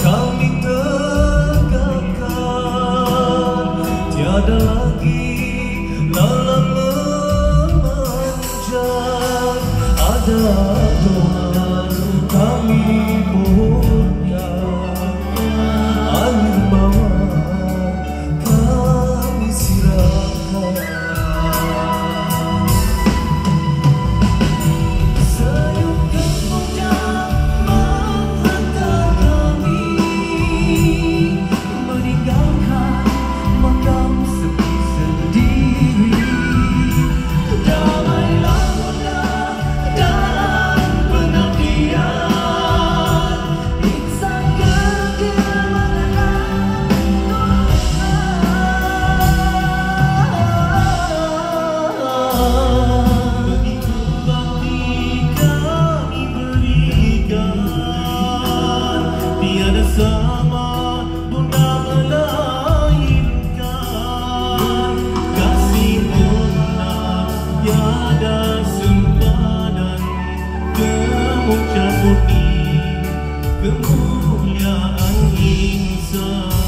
kami tegakkan. Tiada lagi lalang memanjang ada doa Tiada sama bunda melainkan Kasih bunda tiada sempadan Kemuncak murni kemuliaan insan